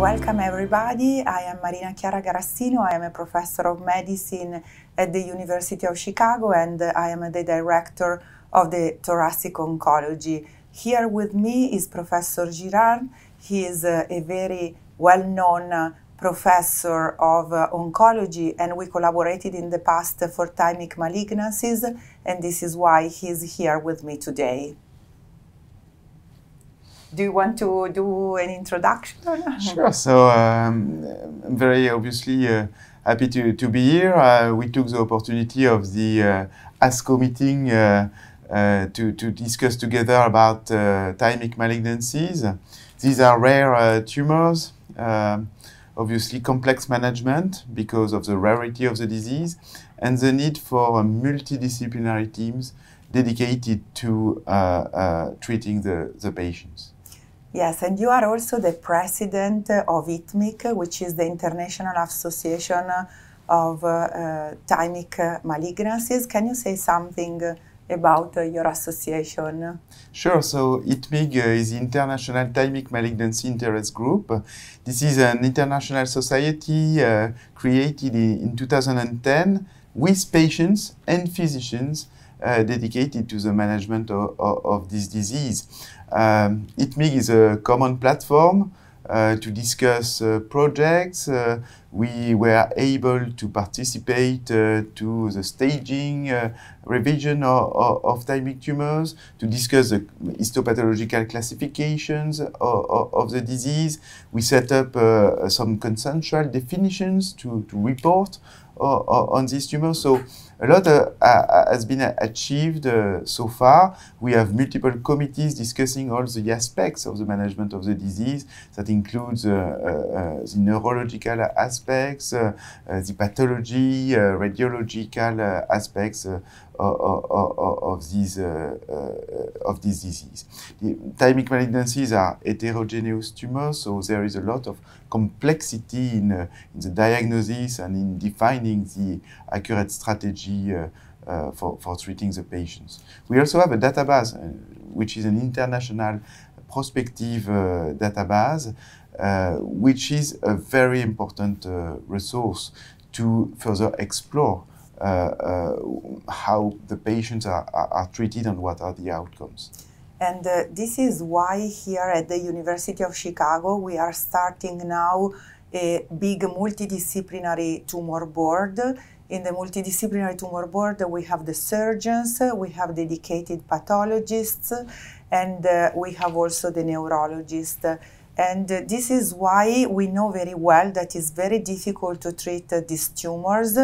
Welcome everybody. I am Marina Chiara Garassino. I am a professor of medicine at the University of Chicago and I am the director of the thoracic oncology. Here with me is Professor Girard. He is a, very well-known uh, professor of uh, oncology and we collaborated in the past for thymic malignancies and this is why he's here with me today. Do you want to do an introduction? Sure. So um, I'm very obviously uh, happy to, to be here. Uh, we took the opportunity of the uh, ASCO meeting uh, uh, to, to discuss together about uh, thymic malignancies. These are rare tumors, um, obviously complex management because of the rarity of the disease and the need for multidisciplinary teams dedicated to treating the, the patients. Yes, and you are also the president of ITMIG, which is the International Association of uh, uh, Thymic Malignancies. Can you say something about uh, your association? Sure. So ITMIG is the International Thymic Malignancy Interest Group. This is an international society uh, created in 2010 with patients and physicians uh, dedicated to the management of, of, of this disease. Um, ITMIG is a common platform uh, to discuss uh, projects. Uh, we were able to participate uh, to the staging uh, revision of, of, of, thymic tumors, to discuss the histopathological classifications of, of the disease. We set up uh, some consensual definitions to, to report on these tumors. So a lot uh, has been achieved uh, so far. We have multiple committees discussing all the aspects of the management of the disease. That includes uh, uh the neurological aspects, the pathology, radiological aspects of, these, of this disease. The thymic malignancies are heterogeneous tumors, so there is a lot of complexity in, in the diagnosis and in defining the accurate strategy uh, uh, for, for treating the patients. We also have a database, uh, which is an international prospective database, which is a very important resource to further explore uh, uh, how the patients are, are, are, treated and what are the outcomes. And uh, this is why here at the University of Chicago we are starting now a big multidisciplinary tumor board. In the multidisciplinary tumor board, we have the surgeons, we have dedicated pathologists, and uh, we have also the neurologists. And uh, this is why we know very well that it's very difficult to treat uh, these tumors,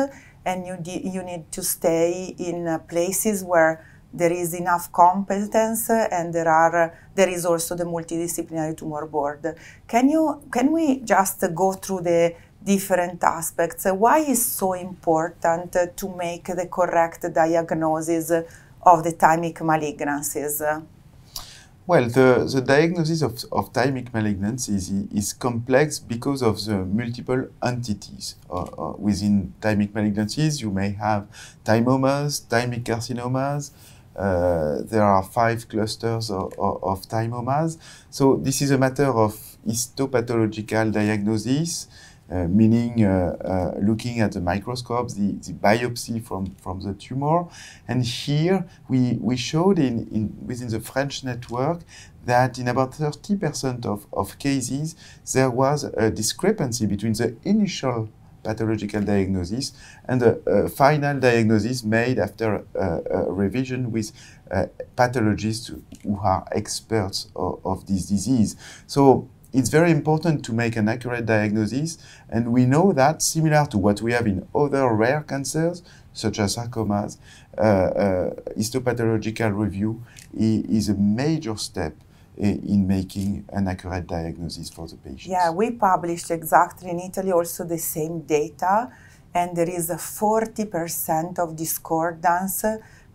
and you, you need to stay in uh, places where there is enough competence and there are there is also the multidisciplinary tumor board. Can you can we just go through the different aspects? Why is so important to make the correct diagnosis of the thymic malignancies? Well, the, the diagnosis of, of thymic malignancies is, is complex because of the multiple entities. Uh, uh, within thymic malignancies, you may have thymomas, thymic carcinomas, uh, there are five clusters of, of, of, thymomas. So this is a matter of histopathological diagnosis, meaning uh, uh, looking at the microscope, the, the biopsy from, from the tumor. And here we, we showed in, in, within the French network that in about 30% of, of cases, there was a discrepancy between the initial pathological diagnosis and a final diagnosis made after a, a revision with uh, pathologists who are experts of, of this disease. So it's very important to make an accurate diagnosis, and we know that similar to what we have in other rare cancers, such as sarcomas, uh, uh, histopathological review is a major step in making an accurate diagnosis for the patient. Yeah, we published exactly in Italy also the same data, and there is a 40% of discordance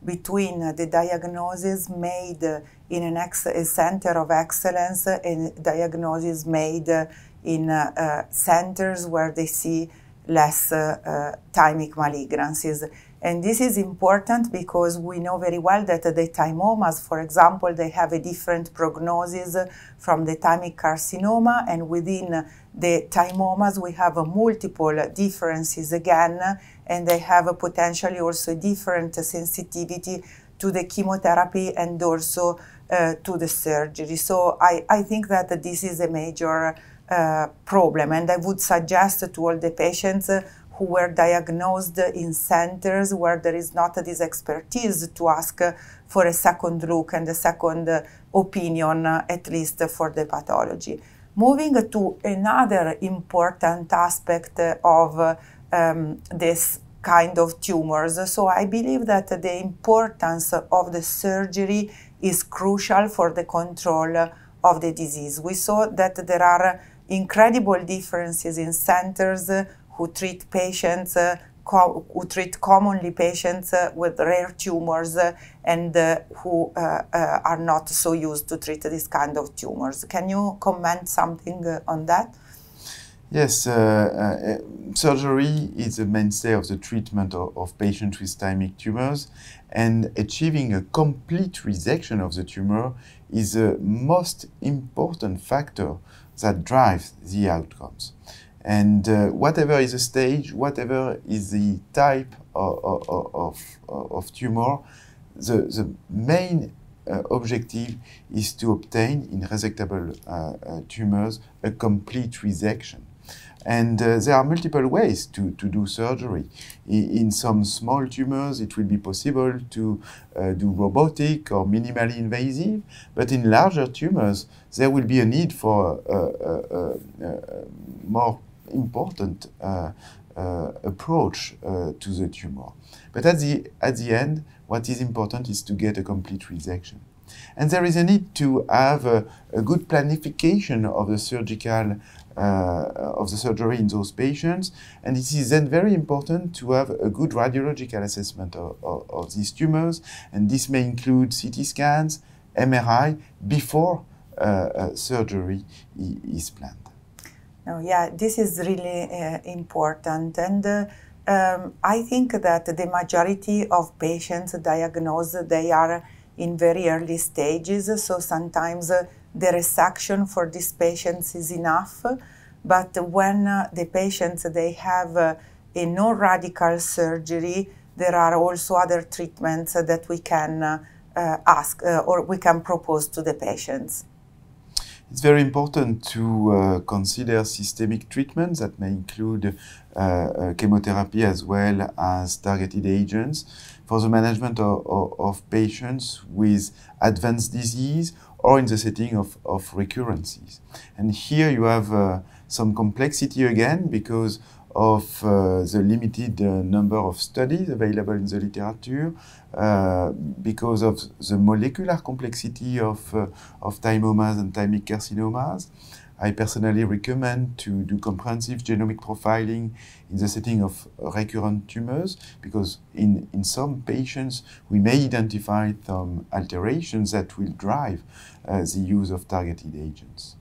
between the diagnosis made in an a center of excellence and diagnosis made in uh, uh, centers where they see less uh, uh thymic malignancies. And this is important because we know very well that the thymomas, for example, they have a different prognosis from the thymic carcinoma, and within the thymomas we have multiple differences again, and they have a potentially also different sensitivity to the chemotherapy and also uh, to the surgery. So I, I think that this is a major uh, problem, and I would suggest to all the patients who were diagnosed in centers where there is not this expertise to ask for a second look and a second opinion, at least for the pathology. Moving to another important aspect of um, this kind of tumors. So I believe that the importance of the surgery is crucial for the control of the disease. We saw that there are incredible differences in centers who treat patients uh, who treat commonly patients uh, with rare tumors uh, and uh, who uh, uh, are not so used to treat this kind of tumors. Can you comment something on that? Yes, surgery is the mainstay of the treatment of, of patients with thymic tumors, and achieving a complete resection of the tumor is the most important factor that drives the outcomes. And uh, whatever is the stage, whatever is the type of, of, of, of tumor, the, the main uh, objective is to obtain in resectable uh, uh tumors a complete resection. And uh, there are multiple ways to, to do surgery. In, in, some small tumors, it will be possible to uh, do robotic or minimally invasive, but in larger tumors, there will be a need for more important uh, uh, approach uh, to the tumor. But at the, at the end, what is important is to get a complete resection. And there is a need to have a, a good planification of the surgical uh, of the surgery in those patients. And it is then very important to have a good radiological assessment of, of, of these tumors. And this may include CT scans, MRI, before uh, uh, surgery is planned. Oh, yeah, this is really uh, important. And uh, um, I think that the majority of patients diagnosed, they are in very early stages. So sometimes uh, the resection for these patients is enough. But when uh, the patients, they have uh, a non-radical surgery, there are also other treatments that we can uh, ask or we can propose to the patients. It's very important to uh, consider systemic treatments that may include uh, uh, chemotherapy as well as targeted agents for the management of, of, of, patients with advanced disease or in the setting of, of recurrences. And here you have uh, some complexity again because of uh, the limited uh, number of studies available in the literature, uh, because of the molecular complexity of, uh, of thymomas and thymic carcinomas. I personally recommend to do comprehensive genomic profiling in the setting of recurrent tumors because in, in some patients we may identify some alterations that will drive uh, the use of targeted agents.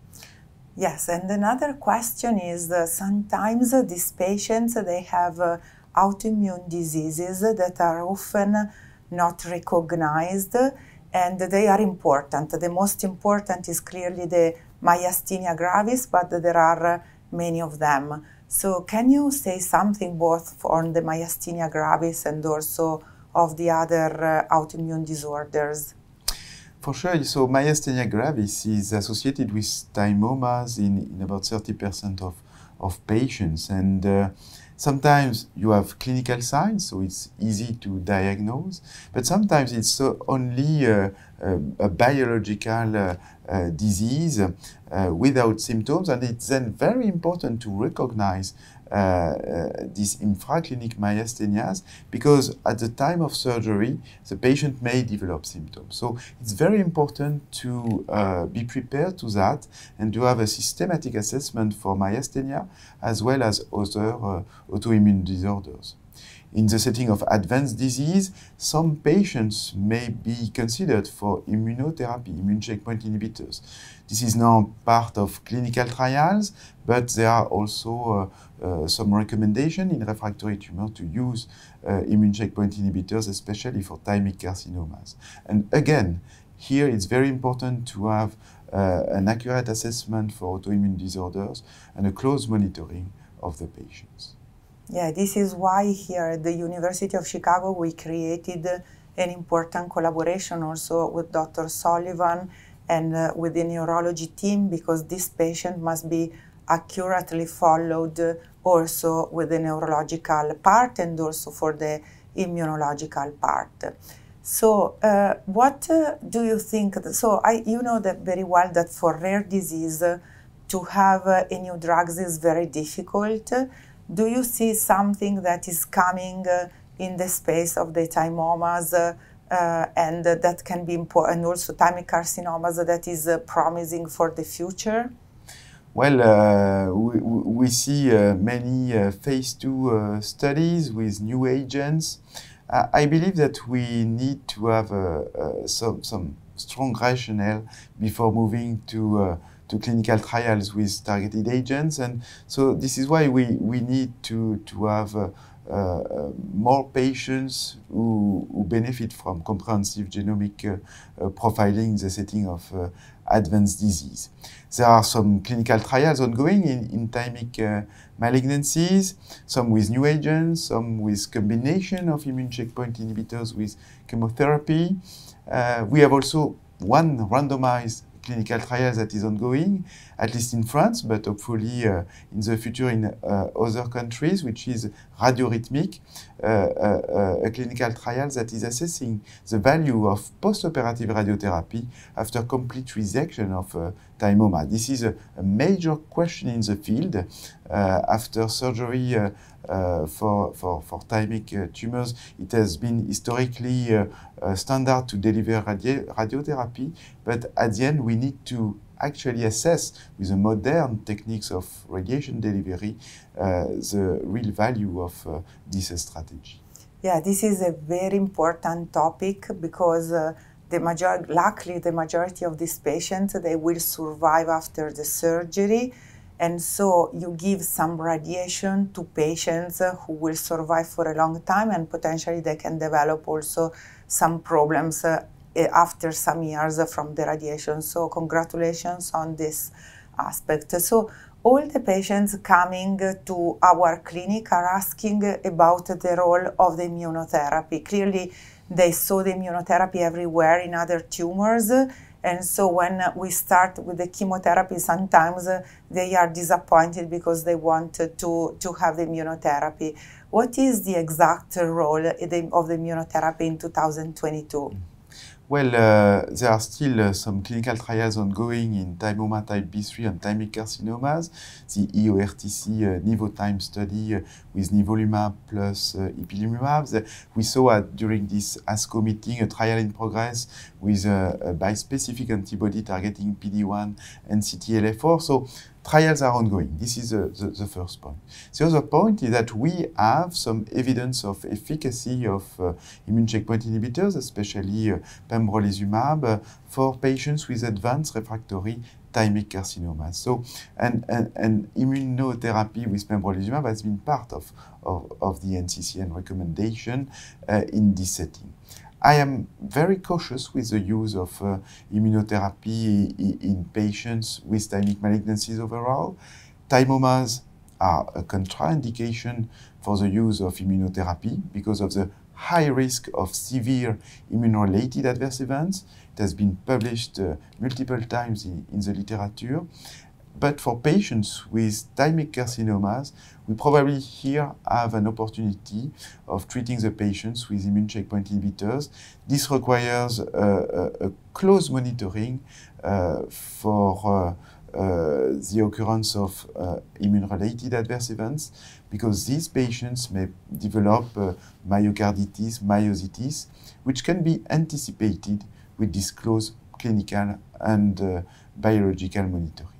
Yes, and another question is uh, sometimes uh, these patients they have uh, autoimmune diseases that are often not recognized and they are important. The most important is clearly the myasthenia gravis, but there are many of them. So can you say something both on the myasthenia gravis and also of the other uh, autoimmune disorders? For sure. So myasthenia gravis is associated with thymomas in, in about 30% of, of patients. And uh, sometimes you have clinical signs, so it's easy to diagnose. But sometimes it's uh, only uh, a biological uh, uh, disease uh, without symptoms. And it's then very important to recognize these infraclinic myasthenias because at the time of surgery, the patient may develop symptoms. So it's very important to be prepared to that and to have a systematic assessment for myasthenia as well as other autoimmune disorders. In the setting of advanced disease, some patients may be considered for immunotherapy, immune checkpoint inhibitors. This is now part of clinical trials, but there are also uh, uh, some recommendation in refractory tumor to use uh, immune checkpoint inhibitors, especially for thymic carcinomas. And again, here it's very important to have uh, an accurate assessment for autoimmune disorders and a close monitoring of the patients. Yeah, this is why here at the University of Chicago we created an important collaboration also with Dr. Sullivan and uh, with the neurology team because this patient must be accurately followed also with the neurological part and also for the immunological part. So, uh, what uh, do you think? So, I, you know that very well that for rare disease, uh, to have uh, a new drugs is very difficult. Do you see something that is coming uh, in the space of the thymomas uh, uh, and that can be important, and also thymic carcinomas that is uh, promising for the future? Well, uh, we, we, see uh, many phase two studies with new agents. I believe that we need to have some, some strong rationale before moving to to clinical trials with targeted agents. And so this is why we, we need to, to have uh, uh, more patients who, who, benefit from comprehensive genomic uh, uh profiling in the setting of uh, advanced disease. There are some clinical trials ongoing in, in thymic uh, malignancies, some with new agents, some with combination of immune checkpoint inhibitors with chemotherapy. we have also one randomized clinical trial that is ongoing, at least in France, but hopefully uh, in the future in uh, other countries, which is RADIORYTHMIC, uh, a clinical trial that is assessing the value of postoperative radiotherapy after complete resection of uh, thymoma. This is a, a, major question in the field uh, after surgery uh, for, for, for thymic tumors. It has been historically standard to deliver radi radiotherapy, but at the end we need to actually assess with the modern techniques of radiation delivery uh, the real value of uh, this strategy. Yeah, this is a very important topic because uh, the major, luckily the majority of these patients they will survive after the surgery and so you give some radiation to patients who will survive for a long time and potentially they can develop also some problems Eh, after some years from the radiation. So congratulations on this aspect. So all the patients coming to our clinic are asking about the role of the immunotherapy. Clearly, they saw the immunotherapy everywhere in other tumors and so when we start with the chemotherapy, sometimes they are disappointed because they want to, to have the immunotherapy. What is the exact role eh, of the immunotherapy in 2022? Well, uh, there are still uh, some clinical trials ongoing in thymoma type B3 and thymic carcinomas. The EORTC uh, NIVOTHYM study uh, with nivolumab plus uh, ipilimumab. We saw uh, during this ASCO meeting a trial in progress with a, a bispecific antibody targeting PD-1 and CTLA-4. So trials are ongoing. This is uh, the, the, first point. The other point is that we have some evidence of efficacy of uh, immune checkpoint inhibitors, especially uh, pembrolizumab, uh, for patients with advanced refractory thymic carcinoma. So, and, and, and immunotherapy with pembrolizumab has been part of, of, of the NCCN recommendation uh, in this setting. I am very cautious with the use of uh, immunotherapy in patients with thymic malignancies overall. Thymomas are a contraindication for the use of immunotherapy because of the high risk of severe immune-related adverse events. It has been published uh, multiple times in, in the literature. But for patients with thymic carcinomas, we probably here have an opportunity of treating the patients with immune checkpoint inhibitors. This requires uh, a, a, close monitoring uh, for uh, uh the occurrence of uh, immune-related adverse events because these patients may develop uh, myocarditis, myositis, which can be anticipated with this close clinical and biological monitoring.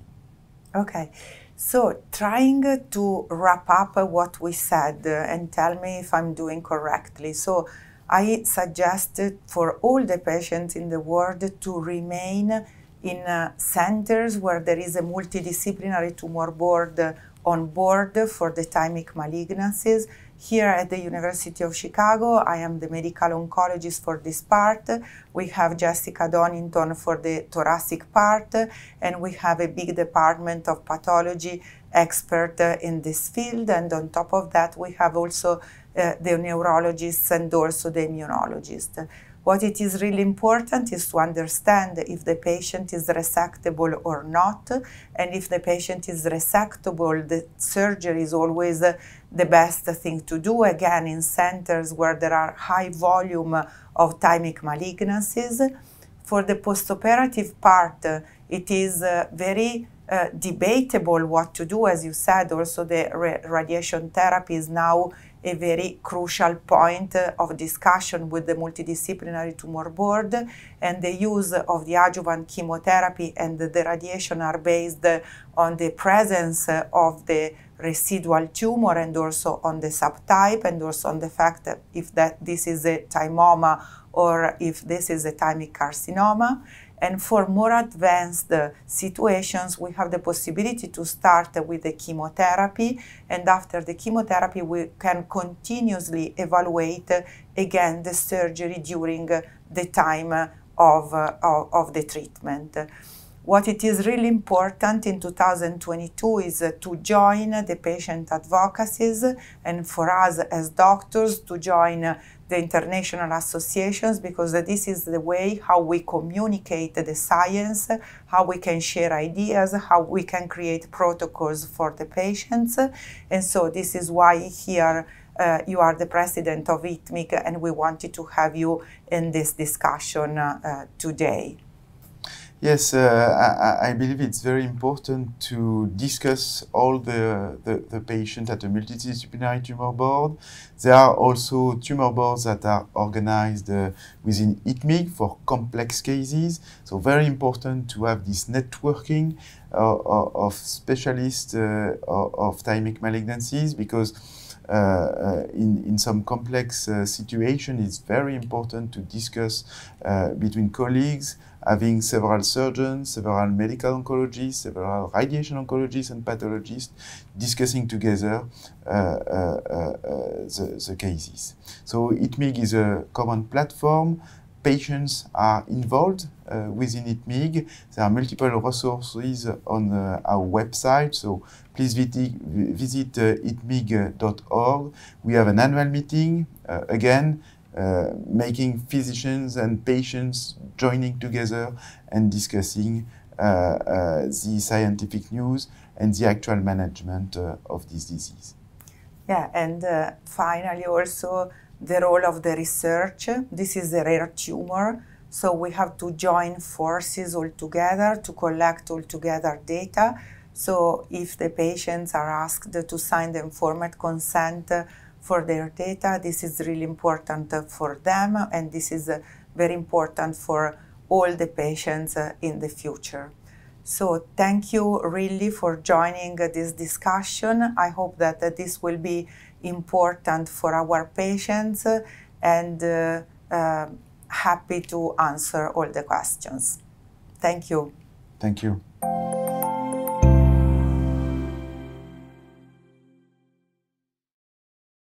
Okay. So, trying to wrap up what we said and tell me if I'm doing correctly. So, I suggested for all the patients in the world to remain in uh, centers where there is a multidisciplinary tumor board on board for the thymic malignancies here at the University of Chicago, I am the medical oncologist for this part. We have Jessica Donington for the thoracic part, and we have a big department of pathology expert uh, in this field. And on top of that, we have also uh, the neurologists and also the immunologist. What it is really important is to understand if the patient is resectable or not, and if the patient is resectable, the surgery is always the best thing to do, again, in centers where there are high volume of thymic malignancies. For the postoperative part, it is uh, very uh, debatable what to do. As you said, also the radiation therapy is now a very crucial point of discussion with the multidisciplinary tumor board and the use of the adjuvant chemotherapy and the radiation are based on the presence of the residual tumor and also on the subtype and also on the fact that if that this is a thymoma or if this is a thymic carcinoma and for more advanced uh, situations, we have the possibility to start with the chemotherapy. And after the chemotherapy, we can continuously evaluate uh, again the surgery during uh, the time of, of, of the treatment. What it is really important in 2022 is uh, to join the patient advocacies and for us as doctors to join uh, the international associations because this is the way how we communicate the science, how we can share ideas, how we can create protocols for the patients. And so this is why here uh, you are the president of ITMIG and we wanted to have you in this discussion uh, today. Yes, uh, I, I, believe it's very important to discuss all the, the, the patients at a multidisciplinary tumor board. There are also tumor boards that are organized uh, within ITMIG for complex cases. So very important to have this networking uh, of specialists uh, of thymic malignancies because uh, uh, in, in some complex uh, situation, it's very important to discuss between colleagues, having several surgeons, several medical oncologists, several radiation oncologists and pathologists discussing together uh, uh, uh, the, the, cases. So ITMIG is a common platform patients are involved uh, within ITMIG. There are multiple resources on uh, our website, so please visit, visit uh, itmig.org. We have an annual meeting, uh, again, uh, making physicians and patients joining together and discussing uh, the scientific news and the actual management of this disease. Yeah, and finally also the role of the research. This is a rare tumor, so we have to join forces all together to collect all together data. So if the patients are asked to sign the informed consent for their data, this is really important for them and this is very important for all the patients in the future. So thank you really for joining this discussion. I hope that this will be important for our patients and uh, uh, happy to answer all the questions. Thank you. Thank you.